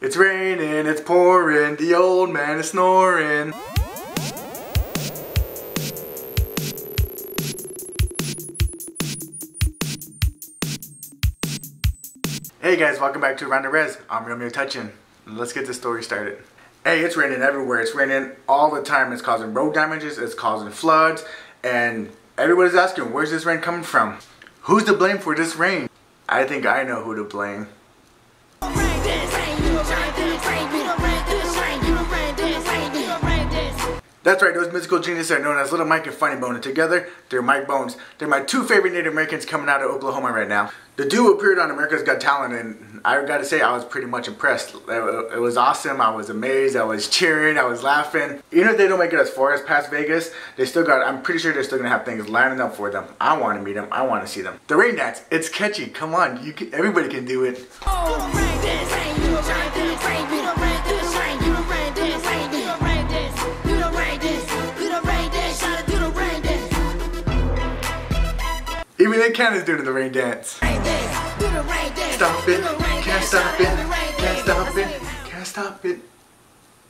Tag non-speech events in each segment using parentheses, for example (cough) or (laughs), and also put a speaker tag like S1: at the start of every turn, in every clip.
S1: It's raining, it's pouring, the old man is snoring. Hey guys, welcome back to Around the Rez. I'm Romeo Touchine. Let's get this story started. Hey, it's raining everywhere. It's raining all the time. It's causing road damages, it's causing floods, and everybody's asking, where's this rain coming from? Who's to blame for this rain? I think I know who to blame. That's right, those musical geniuses are known as Lil Mike and Funny Bone, and together, they're Mike Bones. They're my two favorite Native Americans coming out of Oklahoma right now. The duo appeared on America's Got Talent, and I gotta say, I was pretty much impressed. It was awesome, I was amazed, I was cheering, I was laughing. Even if they don't make it as far as past Vegas, they still got, I'm pretty sure they're still gonna have things lining up for them. I wanna meet them, I wanna see them. The Rain Dance, it's catchy, come on, you can, everybody can do it. Even in Canada's doing the rain dance. Stop it, can't stop it, can't stop it, can't stop it.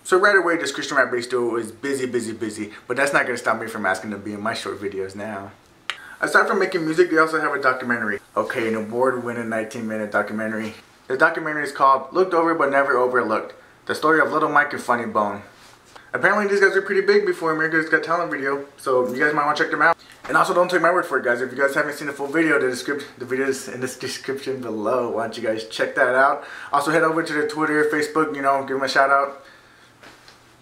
S1: So right away this Christian rap bass duo is busy, busy, busy, but that's not gonna stop me from asking them to be in my short videos now. Aside from making music, they also have a documentary. Okay, an award-winning 19-minute documentary. The documentary is called Looked Over But Never Overlooked. The story of Lil Mike and Funny Bone. Apparently these guys are pretty big before America's Got Talent video, so you guys might want to check them out. And also don't take my word for it guys, if you guys haven't seen the full video, the, description, the video is in the (laughs) description below. Why don't you guys check that out. Also head over to their Twitter, Facebook, you know, give them a shout out.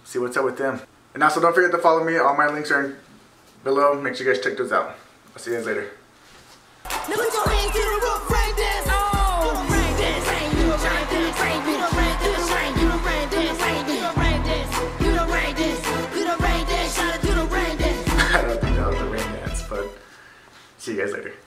S1: See what's up with them. And also don't forget to follow me, all my links are below. Make sure you guys check those out. I'll see you guys later. See you guys later.